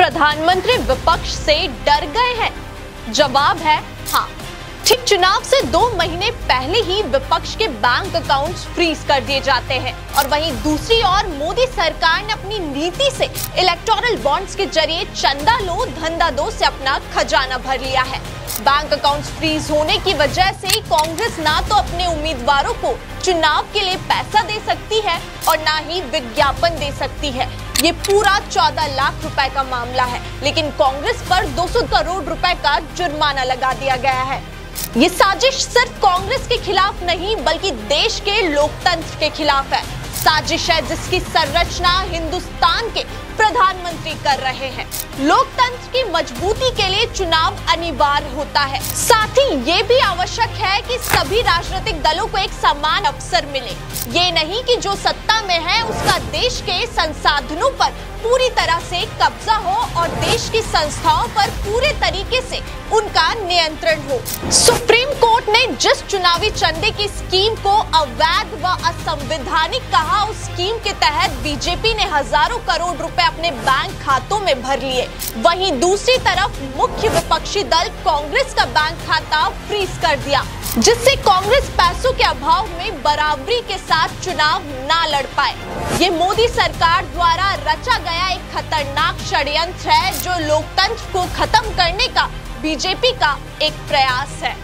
प्रधानमंत्री विपक्ष से डर गए हैं। जवाब है हाँ। ठीक चुनाव से दो महीने पहले ही विपक्ष के बैंक अकाउंट्स फ्रीज कर दिए जाते हैं और वहीं दूसरी ओर मोदी सरकार ने अपनी नीति से इलेक्टोरल बॉन्ड्स के ज़रिए चंदा लो, धंधा दो से अपना खजाना भर लिया है। बैंक अकाउंट्स फ्रीज होने की वजह से कांग्रेस ना तो अपने उम्मीदवारों को चुनाव के लिए पैसा दे सकती है और ना ही विज्ञापन दे सकती है। ये पूरा 14 लाख रुपए का मामला है, लेकिन कांग्रेस पर 200 करोड़ रुपए का जुर्माना लगा दिया गया है। ये साजिश सिर्फ़ कांग्रेस के खिलाफ नहीं, बल्कि देश के लोकतंत्र के खिलाफ है। साजिश है जिसकी संरचना हिंदुस्तान के प्रधानमंत्री कर रहे हैं। लोकतंत्र की मजबूती के लिए चुनाव अनिवार्य होता है। साथ ही ये भी आवश्यक है कि सभी राजनीतिक दलों को एक समान अवसर मिले। ये नहीं कि जो सत्ता में है, उसका देश के संसाधनों पर पूरी तरह से कब्जा हो और देश की संस्थाओं पर पूरे तरीके से उनका नियंत्रण हो। सुप्रीम कोर्ट ने जिस चुनावी चंदे की स्कीम को अवैध व असंवैधानिक कहा, उस स्कीम के तहत बीजेपी ने हज़ारों करोड़ रुपए अपने बैंक खातों में भर लिए। वहीं दूसरी तरफ़ मुख्य विपक्षी दल कांग्रेस का बैंक खाता फ्रीज कर दिया। जिससे कांग्रेस पैसों के अभाव में बराबरी के साथ चुनाव ना लड़ पाए। ये मोदी सरकार द्वारा रचा गया एक खतरनाक षड्यंत्र है, जो लोकतंत्र को खत्म करने का, बीजेपी का एक प्रयास है।